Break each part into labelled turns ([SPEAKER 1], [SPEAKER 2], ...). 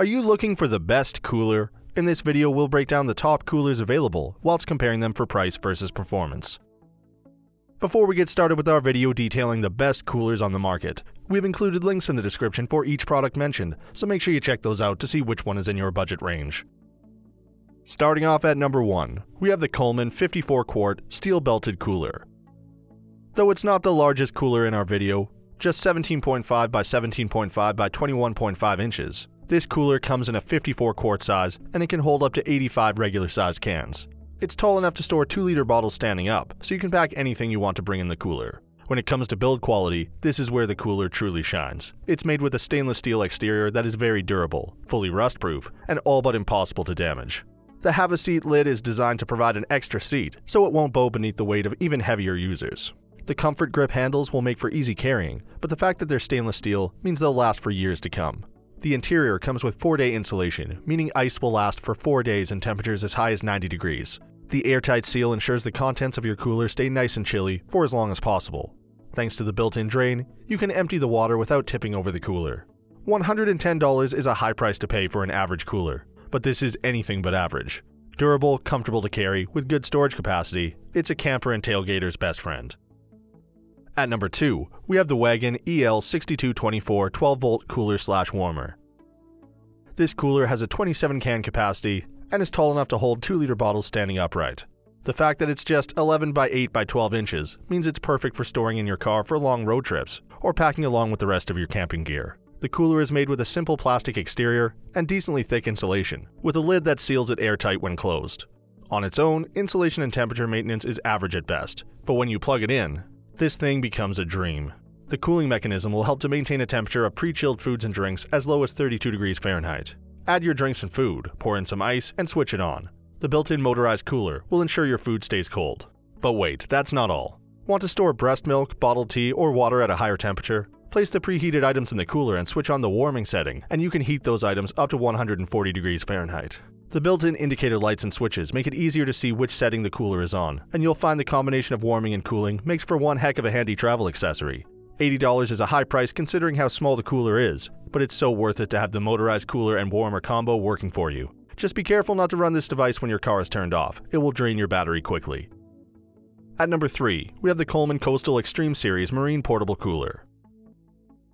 [SPEAKER 1] Are you looking for the best cooler? In this video, we'll break down the top coolers available whilst comparing them for price versus performance. Before we get started with our video detailing the best coolers on the market, we've included links in the description for each product mentioned, so make sure you check those out to see which one is in your budget range. Starting off at number 1, we have the Coleman 54 quart steel belted cooler. Though it's not the largest cooler in our video, just 17.5 by 17.5 by 21.5 inches, this cooler comes in a 54 quart size and it can hold up to 85 regular sized cans. It's tall enough to store 2 liter bottles standing up, so you can pack anything you want to bring in the cooler. When it comes to build quality, this is where the cooler truly shines. It's made with a stainless steel exterior that is very durable, fully rust proof, and all but impossible to damage. The Have a Seat lid is designed to provide an extra seat, so it won't bow beneath the weight of even heavier users. The comfort grip handles will make for easy carrying, but the fact that they're stainless steel means they'll last for years to come. The interior comes with 4-day insulation, meaning ice will last for 4 days in temperatures as high as 90 degrees. The airtight seal ensures the contents of your cooler stay nice and chilly for as long as possible. Thanks to the built-in drain, you can empty the water without tipping over the cooler. $110 is a high price to pay for an average cooler, but this is anything but average. Durable, comfortable to carry, with good storage capacity, it's a camper and tailgater's best friend. At number 2, we have the Wagan EL6224 12 volt cooler slash warmer. This cooler has a 27 can capacity and is tall enough to hold 2 liter bottles standing upright. The fact that it's just 11 by 8 by 12 inches means it's perfect for storing in your car for long road trips or packing along with the rest of your camping gear. The cooler is made with a simple plastic exterior and decently thick insulation, with a lid that seals it airtight when closed. On its own, insulation and temperature maintenance is average at best, but when you plug it in, this thing becomes a dream. The cooling mechanism will help to maintain a temperature of pre-chilled foods and drinks as low as 32 degrees Fahrenheit. Add your drinks and food, pour in some ice, and switch it on. The built-in motorized cooler will ensure your food stays cold. But wait, that's not all. Want to store breast milk, bottled tea, or water at a higher temperature? Place the preheated items in the cooler and switch on the warming setting, and you can heat those items up to 140 degrees Fahrenheit. The built-in indicator lights and switches make it easier to see which setting the cooler is on, and you'll find the combination of warming and cooling makes for one heck of a handy travel accessory. $80 is a high price considering how small the cooler is, but it's so worth it to have the motorized cooler and warmer combo working for you. Just be careful not to run this device when your car is turned off, it will drain your battery quickly. At number 3, we have the Coleman Coastal Xtreme Series Marine Portable Cooler.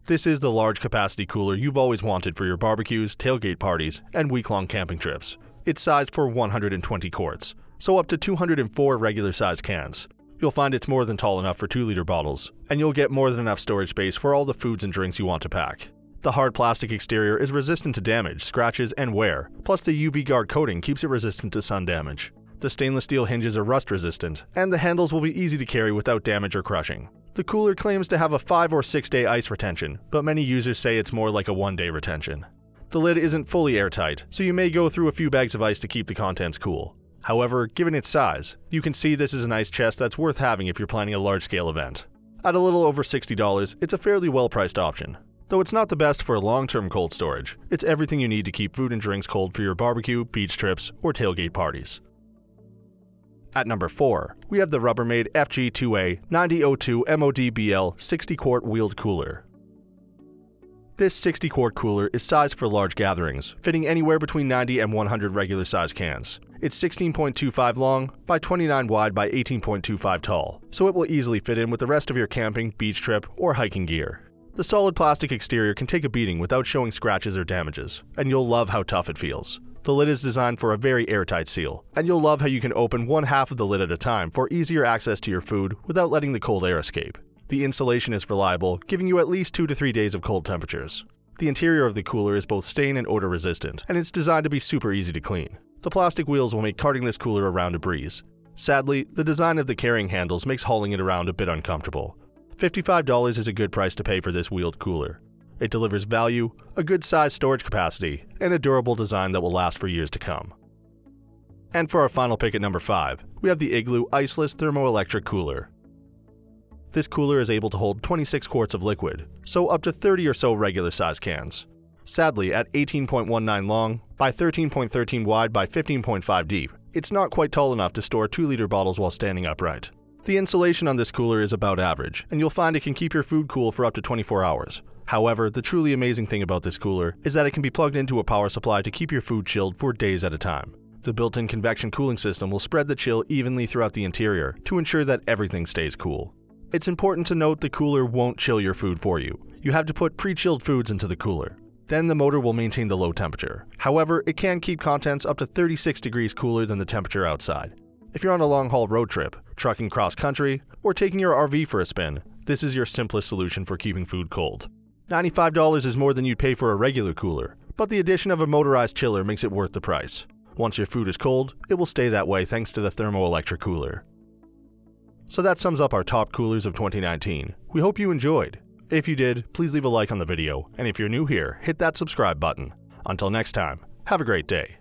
[SPEAKER 1] This is the large capacity cooler you've always wanted for your barbecues, tailgate parties, and week-long camping trips. It's sized for 120 quarts, so up to 204 regular sized cans. You'll find it's more than tall enough for 2 liter bottles, and you'll get more than enough storage space for all the foods and drinks you want to pack. The hard plastic exterior is resistant to damage, scratches, and wear, plus the UV guard coating keeps it resistant to sun damage. The stainless steel hinges are rust resistant, and the handles will be easy to carry without damage or crushing. The cooler claims to have a 5 or 6 day ice retention, but many users say it's more like a 1 day retention. The lid isn't fully airtight, so you may go through a few bags of ice to keep the contents cool. However, given its size, you can see this is an ice chest that's worth having if you're planning a large-scale event. At a little over $60, it's a fairly well-priced option. Though it's not the best for long-term cold storage, it's everything you need to keep food and drinks cold for your barbecue, beach trips, or tailgate parties. At number 4, we have the Rubbermaid FG2A 9002 MODBL 60 quart wheeled cooler. This 60 quart cooler is sized for large gatherings, fitting anywhere between 90 and 100 regular size cans. It's 16.25 long by 29 wide by 18.25 tall, so it will easily fit in with the rest of your camping, beach trip, or hiking gear. The solid plastic exterior can take a beating without showing scratches or damages, and you'll love how tough it feels. The lid is designed for a very airtight seal, and you'll love how you can open one half of the lid at a time for easier access to your food without letting the cold air escape. The insulation is reliable, giving you at least 2 to 3 days of cold temperatures. The interior of the cooler is both stain and odor resistant, and it's designed to be super easy to clean. The plastic wheels will make carting this cooler around a breeze. Sadly, the design of the carrying handles makes hauling it around a bit uncomfortable. $55 is a good price to pay for this wheeled cooler. It delivers value, a good sized storage capacity, and a durable design that will last for years to come. And for our final pick at number 5, we have the Igloo Iceless Thermoelectric Cooler. This cooler is able to hold 26 quarts of liquid, so up to 30 or so regular sized cans. Sadly, at 18.19 long by 13.13 wide by 15.5 deep, it's not quite tall enough to store 2 liter bottles while standing upright. The insulation on this cooler is about average, and you'll find it can keep your food cool for up to 24 hours. However, the truly amazing thing about this cooler is that it can be plugged into a power supply to keep your food chilled for days at a time. The built-in convection cooling system will spread the chill evenly throughout the interior to ensure that everything stays cool. It's important to note the cooler won't chill your food for you. You have to put pre-chilled foods into the cooler. Then the motor will maintain the low temperature. However, it can keep contents up to 36 degrees cooler than the temperature outside. If you're on a long-haul road trip, trucking cross-country, or taking your RV for a spin, this is your simplest solution for keeping food cold. $95 is more than you'd pay for a regular cooler, but the addition of a motorized chiller makes it worth the price. Once your food is cold, it will stay that way thanks to the thermoelectric cooler. So that sums up our top coolers of 2019. We hope you enjoyed. If you did, please leave a like on the video, and if you're new here, hit that subscribe button. Until next time, have a great day.